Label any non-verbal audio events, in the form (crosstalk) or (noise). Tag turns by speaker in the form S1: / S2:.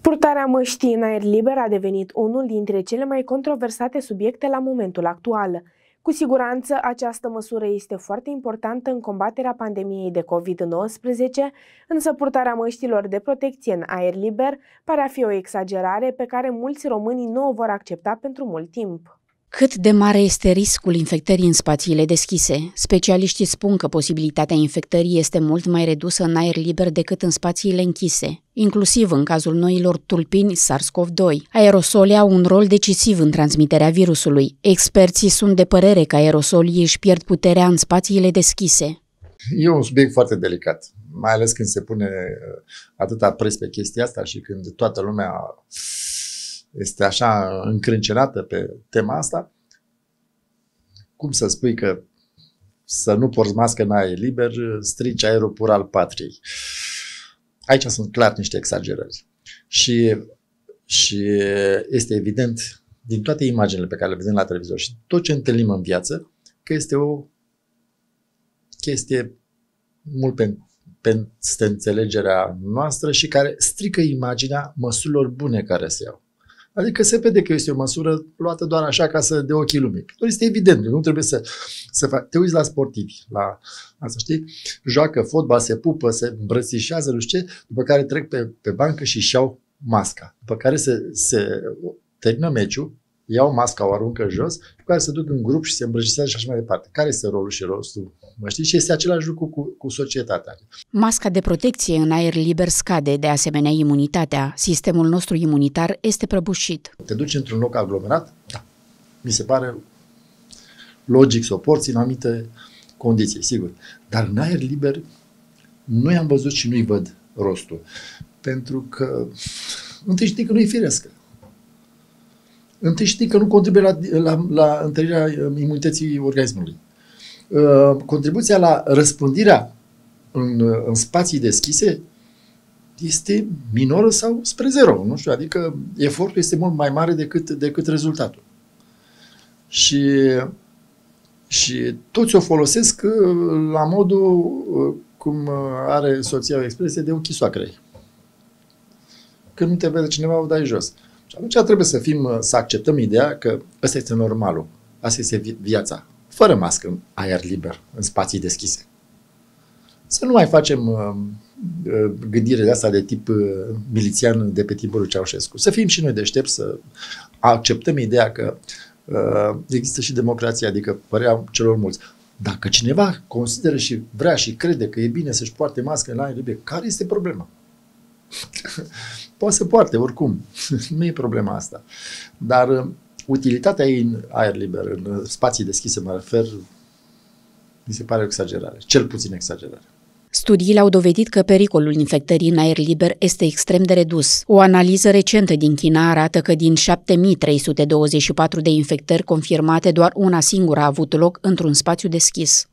S1: Purtarea măștii în aer liber a devenit unul dintre cele mai controversate subiecte la momentul actual. Cu siguranță, această măsură este foarte importantă în combaterea pandemiei de COVID-19, însă purtarea măștilor de protecție în aer liber pare a fi o exagerare pe care mulți români nu o vor accepta pentru mult timp.
S2: Cât de mare este riscul infectării în spațiile deschise? Specialiștii spun că posibilitatea infectării este mult mai redusă în aer liber decât în spațiile închise, inclusiv în cazul noilor tulpini SARS-CoV-2. Aerosolii au un rol decisiv în transmiterea virusului. Experții sunt de părere că aerosolii își pierd puterea în spațiile deschise.
S3: E un subiect foarte delicat, mai ales când se pune uh, atâta pres pe chestia asta și când toată lumea este așa încrâncenată pe tema asta, cum să spui că să nu porți mască în aer liber, strici aerul pur al patriei. Aici sunt clar niște exagerări. Și, și este evident din toate imaginile pe care le vedem la televizor și tot ce întâlnim în viață, că este o chestie mult peste înțelegerea noastră și care strică imaginea măsurilor bune care se iau. Adică se vede că este o măsură luată doar așa ca să de ochii lumii. Este evident, nu trebuie să, să fac. Te uiți la sportivi, la asta știi, joacă fotbal, se pupă, se îmbrățișează, nu știu ce, după care trec pe, pe bancă și își iau masca. După care se, se termină meciul, iau masca, o aruncă jos, cu care se duc în grup și se îmbrățișează și așa mai departe. Care este rolul și rostul? Mă știți? Și este același lucru cu, cu societatea.
S2: Masca de protecție în aer liber scade, de asemenea imunitatea. Sistemul nostru imunitar este prăbușit.
S3: Te duci într-un loc aglomerat? Da. Mi se pare logic să o porți în anumite condiții, sigur. Dar în aer liber nu i-am văzut și nu-i văd rostul. Pentru că întâi știi că nu-i firescă. Întâi știi că nu contribuie la, la, la întărirea uh, imunității organismului. Uh, contribuția la răspândirea în, uh, în spații deschise este minoră sau spre zero. Nu știu, adică efortul este mult mai mare decât, decât rezultatul. Și, și toți o folosesc la modul cum are soția o expresie de ochii soacrei. Când nu te vede cineva, o dai jos. Și atunci trebuie să fim, să acceptăm ideea că ăsta este normalul. Asta este viața. Fără mască, în aer liber, în spații deschise. Să nu mai facem uh, uh, gândire de asta de tip uh, milițian de pe timpul lui Ceaușescu. Să fim și noi deștepți, să acceptăm ideea că uh, există și democrația, adică părea celor mulți. Dacă cineva consideră și vrea și crede că e bine să-și poarte mască în aer liber, care este problema? (laughs) Poate să poarte oricum, (laughs) nu e problema asta. Dar uh, utilitatea ei în aer liber, în uh, spații deschise, mă refer, mi se pare o exagerare, cel puțin exagerare.
S2: Studiile au dovedit că pericolul infectării în aer liber este extrem de redus. O analiză recentă din China arată că din 7324 de infectări confirmate, doar una singură a avut loc într-un spațiu deschis.